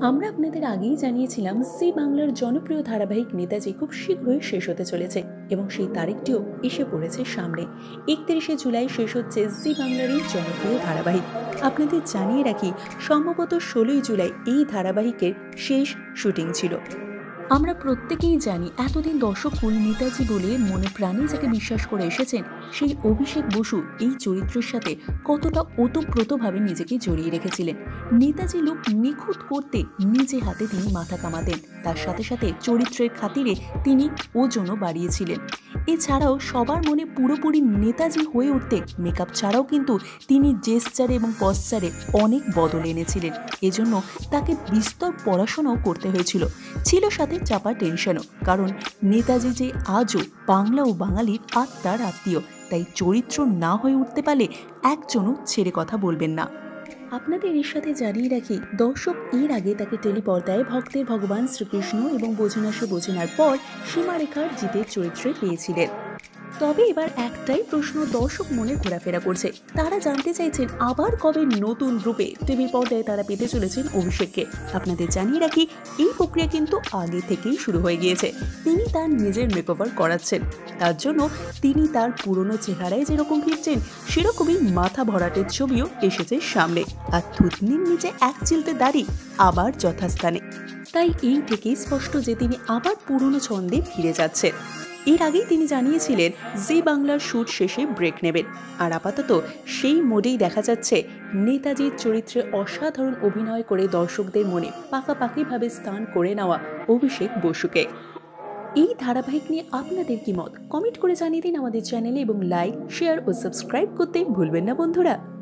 আমরা আপনাদের আগেই জানিয়েছিলাম, সি বাংলার জনপ্রিয় ধারাবাহিক নেতাজি খুব শীঘ্রই শেষ হতে চলেছে এবং সেই তারিখটিও এসে পড়েছে সামনে। একত্রিশে জুলাই শেষ হচ্ছে জি বাংলার এই জনপ্রিয় ধারাবাহিক। আপনাদের জানিয়ে রাখি, সম্ভবত ষোলোই জুলাই এই ধারাবাহিকের শেষ শুটিং ছিল। আমরা প্রত্যেকেই জানি এতদিন দর্শক কুল নেতাজি বলে মনে প্রাণে যাকে বিশ্বাস করে এসেছেন, সেই অভিষেক বসু এই চরিত্রের সাথে কতটা ওতপ্রোতভাবে নিজেকে জড়িয়ে রেখেছিলেন। নেতাজি লোক নিখুঁত করতে নিজে হাতে তিনি মাথা কামাতেন। তার সাথে সাথে চরিত্রের খাতিরে তিনি ওজনও বাড়িয়েছিলেন। এছাড়াও সবার মনে পুরোপুরি নেতাজি হয়ে উঠতে মেকআপ ছাড়াও কিন্তু তিনি জেস্টারে এবং পশ্চারে অনেক বদল এনেছিলেন। এজন্য তাকে বিস্তর পড়াশোনাও করতে হয়েছিল। ছিল সাথে চাপা টেনশনও কারণ নেতাজি যে আজও বাংলা ও বাঙালির আত্মার আত্মীয়, তাই চরিত্র না হয়ে উঠতে পারলে একজনও ছেড়ে কথা বলবেন না। আপনাদের এর সাথে জানিয়ে রাখি, দর্শক এর আগে তাকে টেলিপর্দায় ভক্তের ভগবান শ্রীকৃষ্ণ এবং বোঝেনা সে বোঝেনার পর সীমারেখার জিতের চরিত্রে পেয়েছিলেন। তবে এবার একটাই প্রশ্ন দর্শক মনে ঘোরাফেরা করছে। তারা জানতে চাইছেন, আবার কবে নতুন রূপে টিভি পর্দায় তারা পেতে চলেছেন অভিষেককে। আপনাদের জানিয়ে রাখি, এই প্রক্রিয়া কিন্তু আগে থেকেই শুরু হয়ে গিয়েছে। তিনি তার নিজের মেকওভার করাচ্ছেন। তার জন্য তিনি তার পুরনো চেহারায় যেরকম ফিরছেন, সেরকমই মাথা ভরাটের ছবিও এসেছে সামনে। আর থুতনির নিচে এক চিলতে দাড়ি, আবার যথাস্থানে। তাই এই থেকেই স্পষ্ট যে তিনি আবার পুরনো ছন্দে ফিরে যাচ্ছেন। এর আগেই তিনি জানিয়েছিলেন জি বাংলার শুট শেষে ব্রেক নেবেন। আর আপাতত সেই মোডেই দেখা যাচ্ছে, নেতাজির চরিত্রে অসাধারণ অভিনয় করে দর্শকদের মনে পাকাপাকিভাবে স্থান করে নেওয়া অভিষেক বসুকে। এই ধারাবাহিক নিয়ে আপনাদের কি মত? কমেন্ট করে জানিয়ে দিন আমাদের চ্যানেলে এবং লাইক শেয়ার ও সাবস্ক্রাইব করতে ভুলবেন না বন্ধুরা।